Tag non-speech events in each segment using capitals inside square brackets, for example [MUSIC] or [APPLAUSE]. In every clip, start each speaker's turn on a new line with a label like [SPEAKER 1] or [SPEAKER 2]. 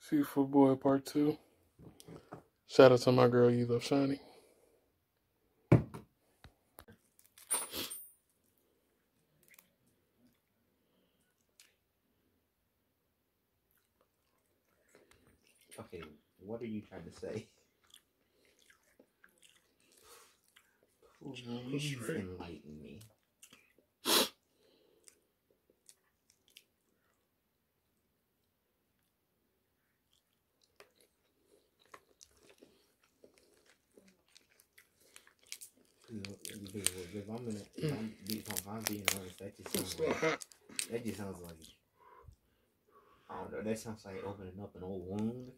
[SPEAKER 1] Seafood Boil Part 2. Shout out to my girl, You Love Shiny.
[SPEAKER 2] Okay, what are you trying to say? Please enlighten me. If I'm gonna, if I'm, [CLEARS THROAT] if I'm being honest, that just sounds like that just sounds like I don't know. That sounds like opening up an old wound,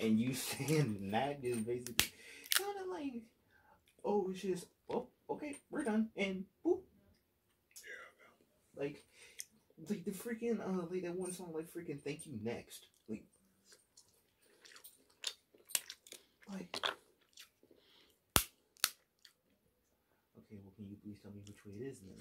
[SPEAKER 2] and you [LAUGHS] saying that is basically, kind of like, oh, it's just oh, okay, we're done, and boop. Yeah. Like, like the freaking uh, like that one song, like freaking "Thank You Next," like, like. Okay, well, can you please tell me which way it is then?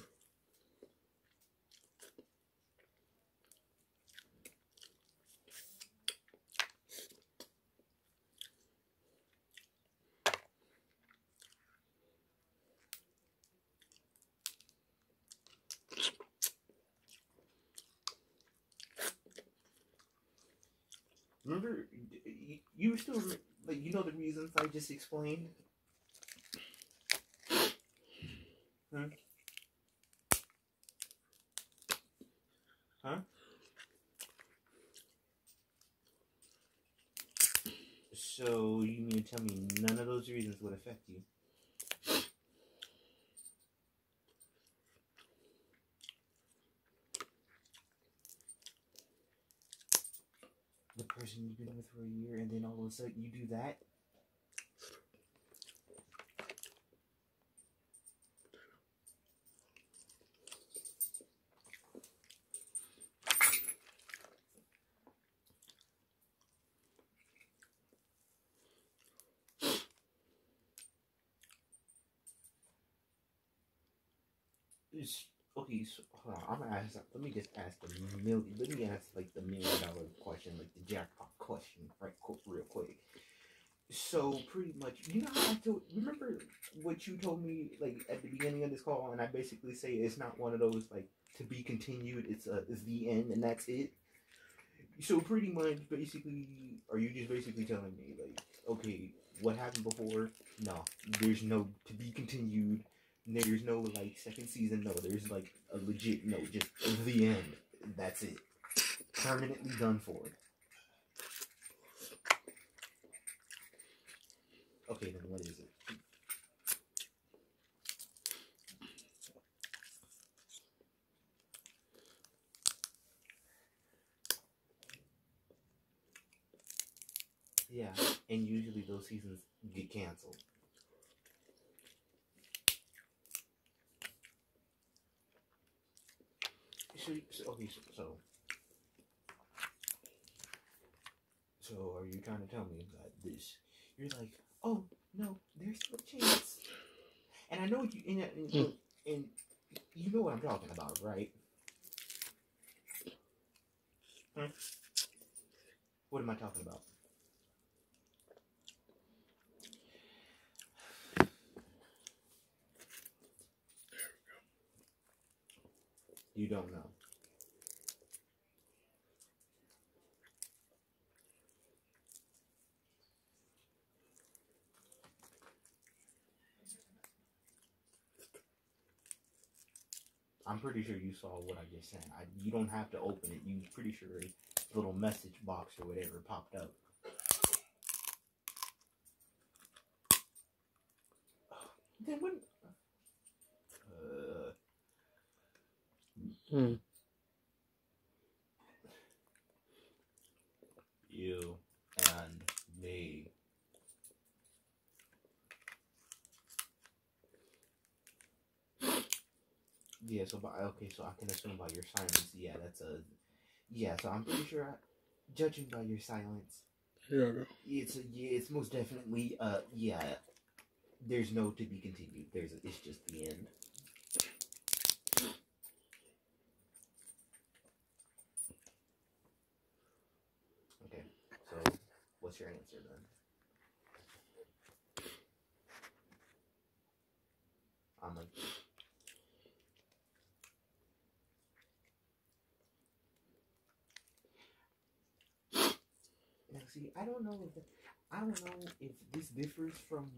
[SPEAKER 2] Remember, y- you still like you know the reasons I just explained. Hmm? Huh? So you mean to tell me none of those reasons would affect you? The person you've been with for a year, and then all of a sudden you do that? Okay, so hold on. I'm gonna ask. Let me just ask the million. Let me ask like the million dollar question, like the jackpot question, right? Quick, real quick. So pretty much, you know how I told. Remember what you told me like at the beginning of this call, and I basically say it's not one of those like to be continued. It's a it's the end, and that's it. So pretty much, basically, are you just basically telling me like, okay, what happened before? No, there's no to be continued. There's no like second season. No, there's like a legit no. Just the end. That's it. Permanently done for. Okay, then what is it? Yeah, and usually those seasons get canceled. So, okay, so, so so are you trying to tell me that this? You're like, oh no, there's still a chance, and I know you, and, and,
[SPEAKER 1] Hmm.
[SPEAKER 2] and you know what I'm talking about, right? Hmm? What am I talking about? You don't know. I'm pretty sure you saw what I just sent. I, you don't have to open it. You're pretty sure a little message box or whatever popped up. Then when? Uh,
[SPEAKER 1] Hmm.
[SPEAKER 2] you and me. Yeah, so by okay, so I can assume by your silence, yeah, that's a yeah. So I'm pretty sure, I, judging by your silence,
[SPEAKER 1] go.
[SPEAKER 2] it's a, yeah, it's most definitely uh yeah. There's no to be continued. There's it's just the end. Okay, so what's your answer then? I'm like, now see, I don't know if I don't know if this differs from.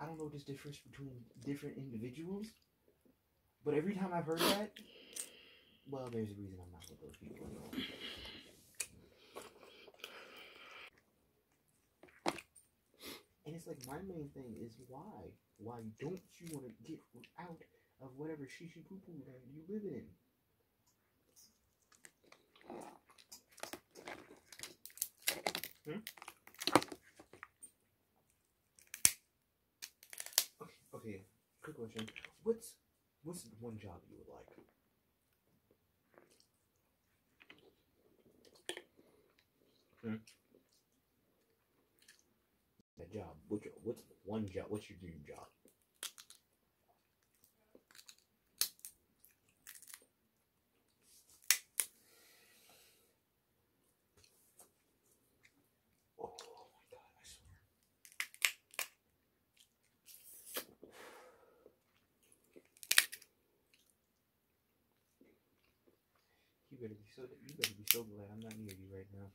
[SPEAKER 2] I don't know if this differs between different individuals, but every time I've heard that, well, there's a reason I'm not with those people. And it's like my main thing is why? Why don't you want to get out of whatever shishi poo poo land you live in? Hmm? Okay, okay, quick question. What's what's the one job you would like? Hmm? That job. Which what's one job? What's your dream job? You better be so you better be so glad I'm not near you right now.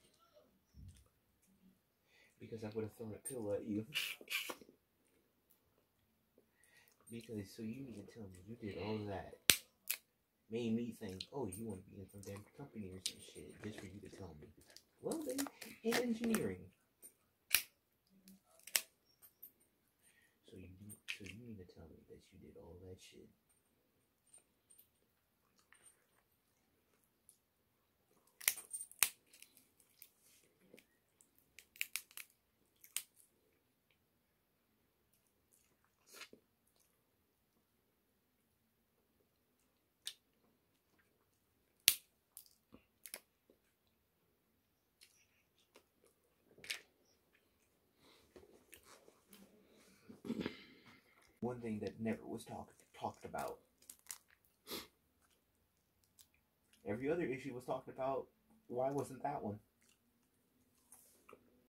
[SPEAKER 2] Because I would have thrown a pill at you. Because so you mean to tell me you did all that. Made me think, oh, you want to be in some damn company or some shit just for you to tell me. Well, then, in engineering. So you so you mean to tell me that you did all that shit? One thing that never was talked talked about. Every other issue was talked about. Why wasn't that one?